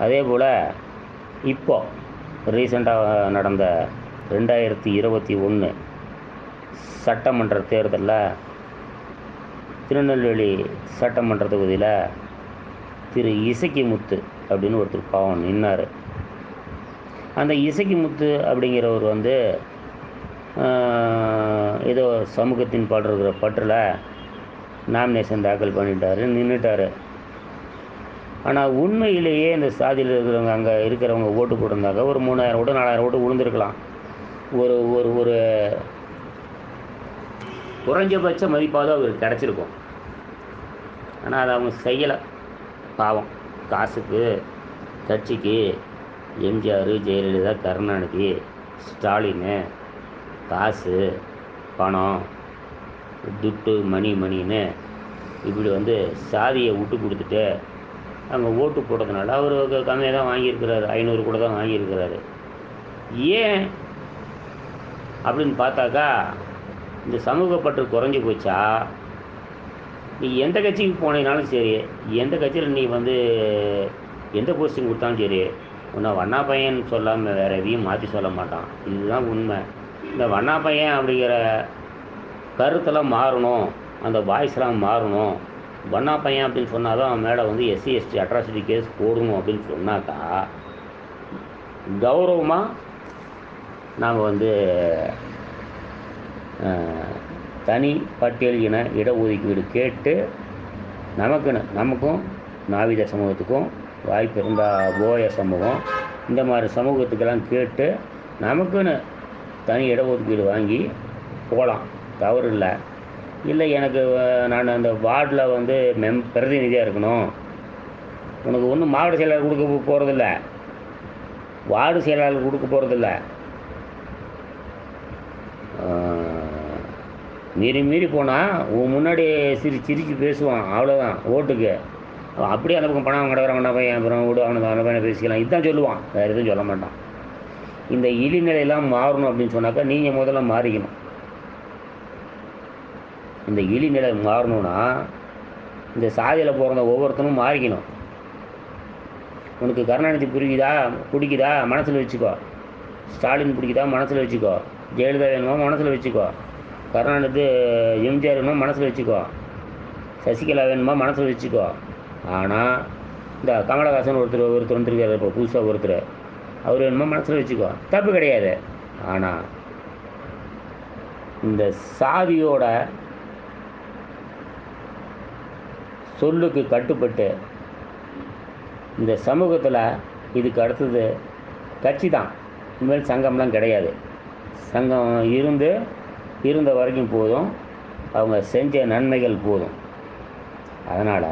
அதே போல் இப்போ ரீசெண்டாக நடந்த ரெண்டாயிரத்தி இருபத்தி ஒன்று சட்டமன்ற தேர்தலில் திருநெல்வேலி சட்டமன்ற தொகுதியில் திரு இசக்கி முத்து அப்படின்னு ஒருத்தர் பாவம் நின்னார். அந்த இசக்கி முத்து அப்படிங்கிறவர் வந்து ஏதோ சமூகத்தின் பால் இருக்கிற பற்றில் நாமினேஷன் தாக்கல் பண்ணிட்டாரு நின்றுட்டாரு ஆனால் உண்மையிலேயே இந்த சாதியில் இருக்கிறவங்க அங்கே இருக்கிறவங்க ஓட்டு போட்டிருந்தாங்க ஒரு மூணாயிரம் ஓட்டு நாலாயிரம் ஓட்டு விழுந்திருக்கலாம். ஒரு ஒரு ஒரு குறைஞ்சபட்ச மதிப்பாவது அவருக்கு கிடச்சிருக்கும். ஆனால் அதை அவங்க செய்யலை. பாவம். காசுக்கு கட்சிக்கு எம்ஜிஆர் ஜெயலலிதா கருணாநிதி ஸ்டாலின் காசு பணம் துட்டு மணி மணின்னு இப்படி வந்து சாதியை விட்டு கொடுத்துட்டு அங்கே ஓட்டு போட்டதுனால அவர் கம்மியாக தான் வாங்கியிருக்கிறாரு. ஐநூறு கூட தான் வாங்கியிருக்கிறாரு. ஏன்? அப்படின்னு பார்த்தாக்கா இந்த சமூகப்பற்று குறைஞ்சி போச்சா? நீ எந்த கட்சிக்கு போனீங்கனாலும் சரி எந்த கட்சியில் நீ வந்து எந்த போஸ்டிங் கொடுத்தாலும் சரி உன்னை வண்ணா பையன் சொல்லாமல் வேறு எதையும் மாற்றி சொல்ல மாட்டான். இதுதான் உண்மை. இந்த வண்ணா பையன் அப்படிங்கிற கருத்தெல்லாம் மாறணும். அந்த வாய்ஸ்லாம் மாறணும். வண்ணா பையன் அப்படின்னு சொன்னால் தான் அவன் மேலே வந்து எஸ்சி எஸ்டி அட்ராசிட்டி கேஸ் போடணும் அப்படின்னு சொன்னாக்கா கௌரவமாக நாம் வந்து தனி பட்டியல் இன இடஒதுக்கீடு கேட்டு நமக்குன்னு நமக்கும் நாவித சமூகத்துக்கும் வாய்ப்பு இருந்தால் போய சமூகம் இந்த மாதிரி சமூகத்துக்கெல்லாம் கேட்டு நமக்குன்னு தனி இடஒதுக்கீடு வாங்கி போகலாம் தவறு இல்லை. இல்லை எனக்கு நான் அந்த வார்டில் வந்து மெம் பிரதிநிதியாக இருக்கணும். உனக்கு ஒன்றும் மாவட்ட செயலாளர் கொடுக்க போகிறதில்ல வார்டு செயலாளர் கொடுக்க போகிறதில்ல மீறி மீறி போனால் உன் முன்னாடி சிரி சிரிச்சு பேசுவான் அவ்வளோதான் ஓட்டுக்கு. அப்படியே அந்த பக்கம் பணம் கிடக்குற பையன் அப்புறம் விடு அவனுக்கு அவனை பையனை பேசிக்கலாம். இதுதான் சொல்லுவான். வேறு எதுவும் சொல்ல மாட்டான். இந்த இழிநிலையெல்லாம் மாறணும் அப்படின்னு சொன்னாக்கா நீங்கள் முதல்ல மாறிக்கணும். இந்த இழிநிலை மாறணும்னா இந்த சாதியில் பிறந்த ஒவ்வொருத்தனும் மாறிக்கணும். உனக்கு கருணாநிதி புரியுதா பிடிக்குதா? மனசில் வச்சுக்கோ. ஸ்டாலின் பிடிக்குதா? மனசில் வச்சுக்கோ. ஜெயலலிதா வேணுமா? மனசில் வச்சுக்கோ. கருணாநிதி எம்ஜிஆர் வேணுமா? மனசில் வச்சுக்கோ. சசிகலா வேணுமா? மனசில் வச்சுக்கோ. ஆனால் இந்த கமலஹாசன் ஒருத்தர் ஒருத்தர் வந்திருக்காரு இப்போ புதுசாக ஒருத்தர். அவர் வேணுமா? மனசில் வச்சுக்கோ. தப்பு கிடையாது. ஆனால் இந்த சாதியோட சொல்லுக்கு கட்டுப்பட்டு இந்த சமூகத்தில் இதுக்கு அடுத்தது கட்சி தான். இனிமேல் சங்கம்லாம் கிடையாது. சங்கம் இருந்து இருந்த வரைக்கும் போதும். அவங்க செஞ்ச நன்மைகள் போதும். அதனால்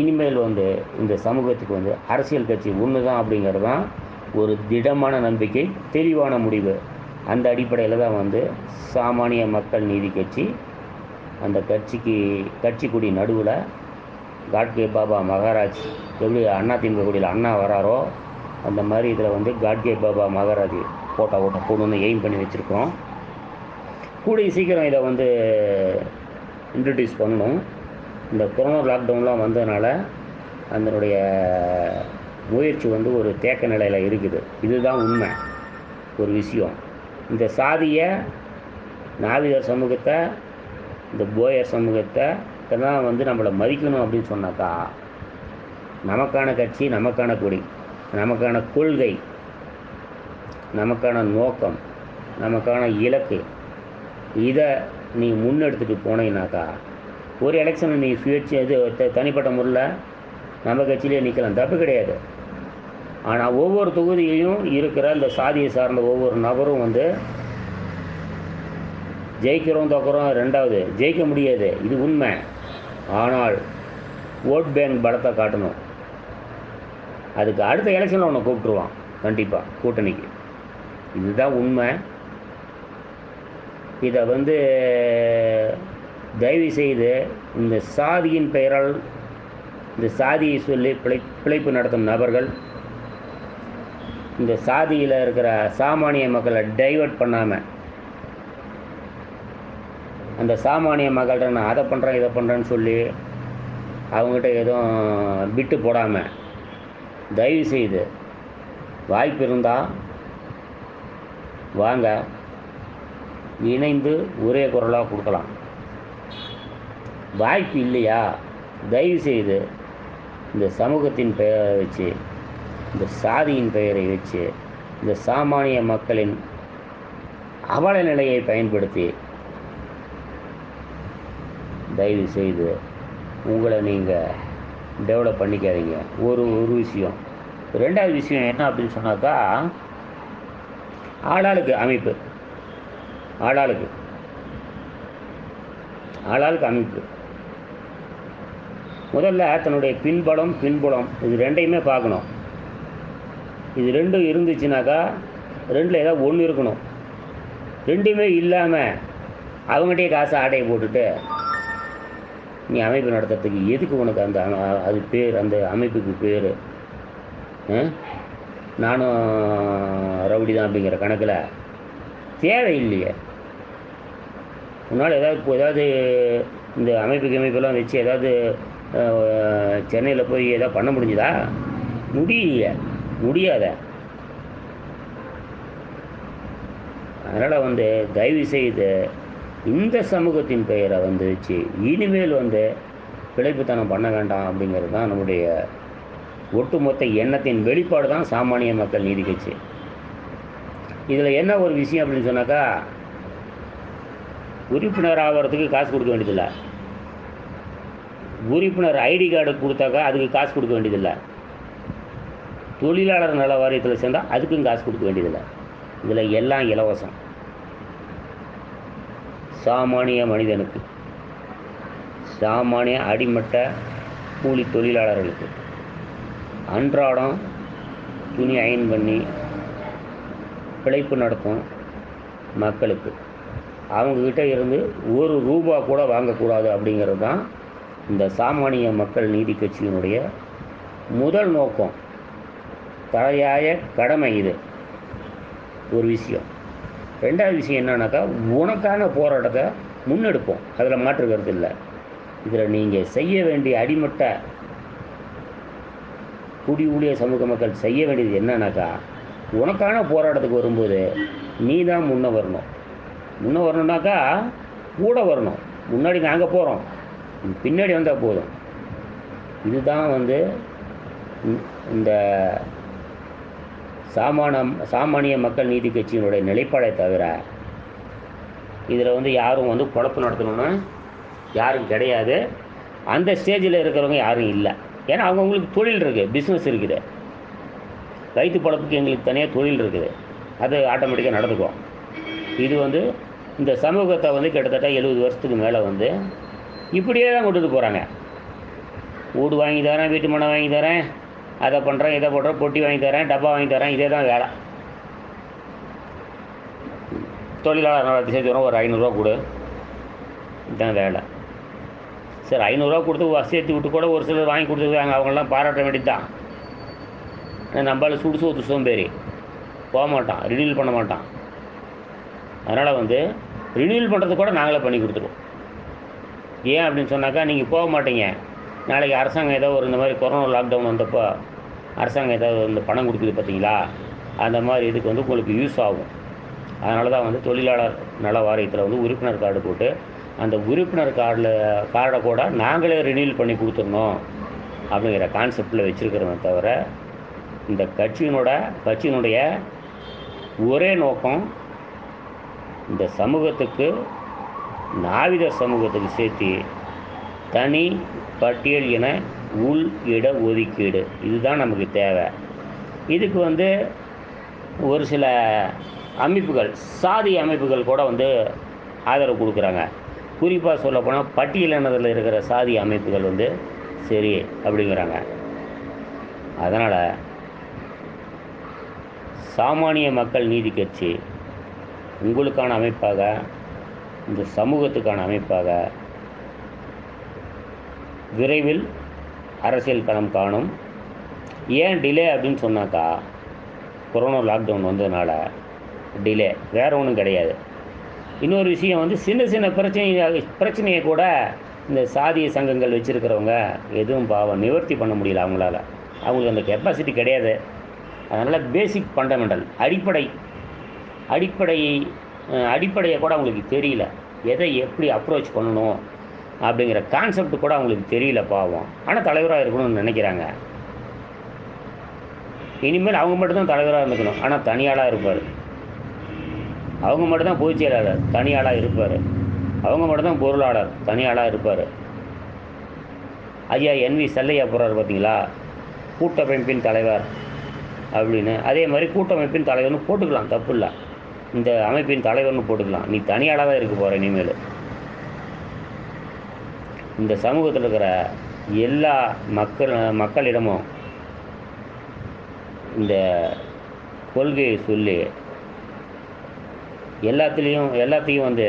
இனிமேல் வந்து இந்த சமூகத்துக்கு வந்து அரசியல் கட்சி ஒன்று தான் அப்படிங்கிறது தான் ஒரு திடமான நம்பிக்கை தெளிவான முடிவு. அந்த அடிப்படையில் தான் வந்து சாமானிய மக்கள் நீதி கட்சி அந்த கட்சிக்கு கட்சி கொடி நடுவில் காட்கே பாபா மகாராஜ் எப்படி அண்ணா திமுக கொடியில் அண்ணா வராரோ அந்த மாதிரி இதில் வந்து காட்கே பாபா மகாராஜ் ஃபோட்டோ ஓட்ட போடணும்னு எய்ம் பண்ணி வச்சுருக்கோம். கூடிய சீக்கிரம் இதை வந்து இன்ட்ரடியூஸ் பண்ணணும். இந்த கொரோனா லாக்டவுன்லாம் வந்ததுனால அதனுடைய முயற்சி வந்து ஒரு தேக்க நிலையில் இருக்குது. இதுதான் உண்மை. ஒரு விஷயம். இந்த சாதிய நாவிகர் சமூகத்தை இந்த போயர் சமூகத்தை இதெல்லாம் வந்து நம்மளை மதிக்கணும் அப்படின்னு சொன்னாக்கா நமக்கான கட்சி நமக்கான கொடி நமக்கான கொள்கை நமக்கான நோக்கம் நமக்கான இலக்கு இதை நீ முன்னெடுத்துட்டு போனீங்கனாக்கா ஒரு எலெக்ஷனில் நீ சுயேட்சி இது தனிப்பட்ட முறையில் நம்ம கட்சியிலே நிற்கலாம் தப்பு கிடையாது. ஆனால் ஒவ்வொரு தொகுதியிலையும் இருக்கிற இந்த சாதியை சார்ந்த ஒவ்வொரு நபரும் வந்து ஜெயிக்கிறோம் தோக்குறோம் ரெண்டாவது ஜெயிக்க முடியாது. இது உண்மை. ஆனால் ஓட் பேங்க் பலத்தை காட்டணும். அதுக்கு அடுத்த எலெக்ஷனில் உன்னை கூப்பிட்டுருவான். கண்டிப்பாக கூட்டணிக்கு. இதுதான் உண்மை. இதை வந்து தயவு செய்து இந்த சாதியின் பெயரால் இந்த சாதியை சொல்லி பிழை பிழைப்பு நடத்தும் நபர்கள் இந்த சாதியில் இருக்கிற சாமானிய மக்களை டைவர்ட் பண்ணாமல் அந்த சாமானிய மக்கள்கிட்ட நான் அதை பண்ணுறேன் இதை பண்ணுறேன்னு சொல்லி அவங்ககிட்ட எதுவும் விட்டு போடாமல் தயவு செய்து வாய்ப்பு இருந்தால் வாங்க இணைந்து ஒரே குரலாக கொடுக்கலாம். வாய்ப்பு இல்லையா? தயவு செய்து இந்த சமூகத்தின் பெயரை வச்சு இந்த சாதியின் பெயரை வச்சு இந்த சாமானிய மக்களின் அவல நிலையை பயன்படுத்தி தயவு செய்து உங்களை நீங்கள் டெவலப் பண்ணிக்காதீங்க. ஒரு ஒரு விஷயம். ரெண்டாவது விஷயம் என்ன அப்படின்னு சொன்னாக்கா ஆளாளுக்கு அமைப்பு. ஆளாளுக்கு. ஆளாளுக்கு அமைப்பு. முதல்ல தன்னுடைய பின்பலம் பின்புலம் இது ரெண்டையுமே பார்க்கணும். இது ரெண்டும் இருந்துச்சுனாக்கா ரெண்டில் ஏதாவது ஒன்று இருக்கணும். ரெண்டுமே இல்லாமல் அவங்ககிட்டயே காசு ஆடையை போட்டுட்டு நீ அமைப்பு நடத்துறதுக்கு எதுக்கு உனக்கு அந்த அது பேர் அந்த அமைப்புக்கு பேர்? நானும் ரவுடி தான் அப்படிங்கிற கணக்கில். தேவையில்லையே. உன்னால் ஏதாவது இப்போ ஏதாவது இந்த அமைப்புக்கு அமைப்பெல்லாம் வச்சு ஏதாவது சென்னையில் போய் ஏதாவது பண்ண முடிஞ்சுதா? முடியல முடியாத. அதனால் வந்து தயவு செய்து இந்த சமூகத்தின் பெயரை வந்து வச்சு இனிமேல் வந்து பிழைப்புத்தனம் பண்ண வேண்டாம் அப்படிங்கிறது தான் நம்முடைய ஒட்டுமொத்த எண்ணத்தின் வெளிப்பாடு தான் சாமானிய மக்கள் நீதி கட்சி. இதில் என்ன ஒரு விஷயம் அப்படின்னு சொன்னாக்கா உறுப்பினர் ஆகிறதுக்கு காசு கொடுக்க வேண்டியதில்லை. உறுப்பினர் ஐடி கார்டு கொடுத்தாக்கா அதுக்கு காசு கொடுக்க வேண்டியதில்லை. தொழிலாளர் நல வாரியத்தில் சேர்ந்தால் அதுக்கும் காசு கொடுக்க வேண்டியதில்லை. இதில் எல்லாம் இலவசம். சாமானிய மனிதனுக்கு. சாமானிய அடிமட்ட கூலி தொழிலாளர்களுக்கு. அன்றாடம் துணி அயன் பண்ணி பிழைப்பு நடத்தும் மக்களுக்கு. அவங்கக்கிட்ட இருந்து ஒரு ரூபா கூட வாங்கக்கூடாது அப்படிங்கிறது தான் இந்த சாமானிய மக்கள் நீதி கட்சியினுடைய முதல் நோக்கம். தலையாய கடமை இது. ஒரு விஷயம். ரெண்டாவது விஷயம் என்னன்னாக்கா உனக்கான போராட்டத்தை முன்னெடுப்போம். அதில் மாற்று கருத்து இல்லை. இதில் நீங்கள் செய்ய வேண்டிய அடிமட்ட குடி ஊழிய சமூக மக்கள் செய்ய வேண்டியது என்னன்னாக்கா உனக்கான போராட்டத்துக்கு வரும்போது நீ தான் முன்னே வரணும். முன்னே வரணுன்னாக்கா கூட வரணும். முன்னாடி நாங்கள் போகிறோம் பின்னாடி வந்தால் போதும். இதுதான் வந்து இந்த சாமானம் சாமானிய மக்கள் நீதி கட்சியினுடைய நிலைப்பாடை தவிர இதில் வந்து யாரும் வந்து குழப்பம் நடத்தணும்னு யாரும் கிடையாது. அந்த ஸ்டேஜில் இருக்கிறவங்க யாரும் இல்லை. ஏன்னா அவங்கவுங்களுக்கு தொழில் இருக்குது பிஸ்னஸ் இருக்குது. வயிற்று பழப்புக்கு எங்களுக்கு தனியாக தொழில் இருக்குது. அது ஆட்டோமேட்டிக்காக நடந்துக்கும். இது வந்து இந்த சமூகத்தை வந்து கிட்டத்தட்ட எழுபது வருஷத்துக்கு மேலே வந்து இப்படியே தான் கொண்டுட்டு போகிறாங்க வீடு வாங்கி தரேன் வீட்டு மனை வாங்கி தரேன். அதை பண்ணுறேன் இதை பண்ணுறேன் பொட்டி வாங்கி தரேன் டப்பா வாங்கி தரேன் இதே தான் வேலை. தொழிலாளர் நடத்தி சேர்த்து வரோம் ஒரு ஐநூறுரூவா கொடு. இதுதான் வேலை. சரி ஐநூறுரூவா கொடுத்து வசதி விட்டு கூட ஒரு சிலர் வாங்கி கொடுத்துருக்காங்க அவங்களாம் பாராட்ட வேண்டியது தான் நம்மளால் சுடு சோத்து சோம்பேறி போக மாட்டான் ரினியூல் பண்ண மாட்டான். அதனால் வந்து ரினியூல் பண்ணுறது கூட நாங்களே பண்ணி கொடுத்துருவோம். ஏன் அப்படின்னு சொன்னாக்கா நீங்கள் போக மாட்டீங்க. நாளைக்கு அரசாங்கம் ஏதோ ஒரு இந்த மாதிரி கொரோனா லாக்டவுன் வந்தப்போ அரசாங்கம் ஏதாவது வந்து பணம் கொடுக்குது பார்த்தீங்களா? அந்த மாதிரி இதுக்கு வந்து உங்களுக்கு யூஸ் ஆகும். அதனால தான் வந்து தொழிலாளர் நல வாரியத்தில் வந்து உறுப்பினர் கார்டு போட்டு அந்த உறுப்பினர் கார்டில் கார்டை கூட நாங்களே ரினியூல் பண்ணி கொடுத்துடணும் அப்படிங்கிற கான்செப்டில் வச்சுருக்கிறோமே தவிர இந்த கட்சியினோட கட்சியினுடைய ஒரே நோக்கம் இந்த சமூகத்துக்கு நாவிதர் சமூகத்துக்கு சேர்த்து தனி பட்டியல் என உள் இட ஒதுக்கீடு. இதுதான் நமக்கு தேவை. இதுக்கு வந்து ஒரு சில அமைப்புகள் சாதி அமைப்புகள் கூட வந்து ஆதரவு கொடுக்குறாங்க. குறிப்பாக சொல்லப்போனால் பட்டியலினத்தில் இருக்கிற சாதி அமைப்புகள் வந்து சரி அப்படிங்கிறாங்க. அதனால் சாமானிய மக்கள் நீதி கட்சி உங்களுக்கான அமைப்பாக இந்த சமூகத்துக்கான அமைப்பாக விரைவில் அரசியல் களம் காணும். ஏன் டிலே அப்படின்னு சொன்னாக்கா கொரோனா லாக்டவுன் வந்ததுனால டிலே வேறு ஒன்றும் கிடையாது. இன்னொரு விஷயம் வந்து சின்ன சின்ன பிரச்சனை பிரச்சனையை கூட இந்த சாதிய சங்கங்கள் வச்சுருக்கிறவங்க எதுவும் பாவம் நிவர்த்தி பண்ண முடியல அவங்களால. அவங்களுக்கு அந்த கெப்பாசிட்டி கிடையாது. அதனால் பேசிக் ஃபண்டமெண்டல் அடிப்படை அடிப்படை அடிப்படையை கூட அவங்களுக்கு தெரியல. எதை எப்படி அப்ரோச் பண்ணணும்? அப்படிங்கிற கான்செப்ட் கூட அவங்களுக்கு தெரியல பாவம். ஆனால் தலைவராக இருக்கணும்னு நினைக்கிறாங்க. இனிமேல் அவங்க மட்டும்தான் தலைவராக இருந்துக்கணும். ஆனால் தனியாளாக இருப்பார். அவங்க மட்டும்தான் பொதுச் செயலாளர் தனியாளாக இருப்பார். அவங்க மட்டும்தான் பொருளாளர் தனியாளாக இருப்பார். ஐயா என்வி செல்லையா போகிறார் பார்த்தீங்களா கூட்டமைப்பின் தலைவர் அப்படின்னு. அதே மாதிரி கூட்டமைப்பின் தலைவர்னு போட்டுக்கலாம் தப்பு இல்லை. இந்த அமைப்பின் தலைவர்னு போட்டுக்கலாம். நீ தனியாளாக தான் இருக்க போகிற இனிமேல். இந்த சமூகத்தில் இருக்கிற எல்லா மக்கள் மக்களிடமும் இந்த கொள்கையை சொல்லி எல்லாத்துலேயும் எல்லாத்தையும் வந்து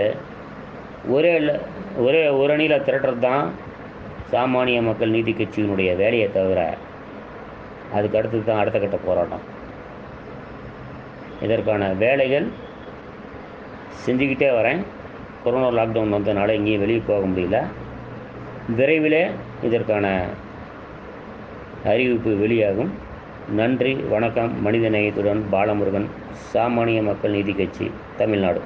ஒரே ஒரே ஒரு அணியில் திரட்டுறது தான் சாமானிய மக்கள் நீதி கட்சியினுடைய வேலையை தவிர அதுக்கு அடுத்தது தான் அடுத்த கட்ட போராட்டம். இதற்கான வேலைகள் செஞ்சுக்கிட்டே வரேன். கொரோனா லாக்டவுன் வந்ததுனால எங்கேயும் வெளியே போக முடியல. விரைவிலே இதற்கான அறிவிப்பு வெளியாகும். நன்றி வணக்கம். மனித நேயத்துடன் பாலமுருகன் சாமானிய மக்கள் நீதி கட்சி தமிழ்நாடு.